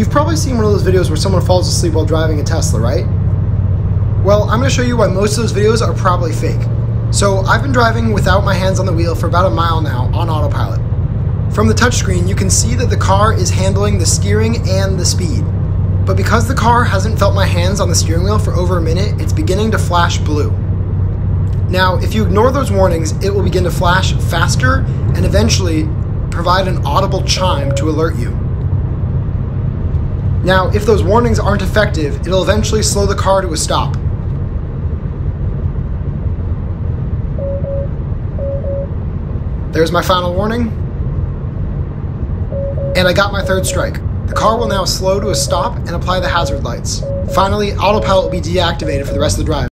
You've probably seen one of those videos where someone falls asleep while driving a Tesla, right? Well, I'm going to show you why most of those videos are probably fake. So, I've been driving without my hands on the wheel for about a mile now on autopilot. From the touchscreen, you can see that the car is handling the steering and the speed. But because the car hasn't felt my hands on the steering wheel for over a minute, it's beginning to flash blue. Now, if you ignore those warnings, it will begin to flash faster and eventually provide an audible chime to alert you. Now, if those warnings aren't effective, it'll eventually slow the car to a stop. There's my final warning. And I got my third strike. The car will now slow to a stop and apply the hazard lights. Finally, autopilot will be deactivated for the rest of the drive.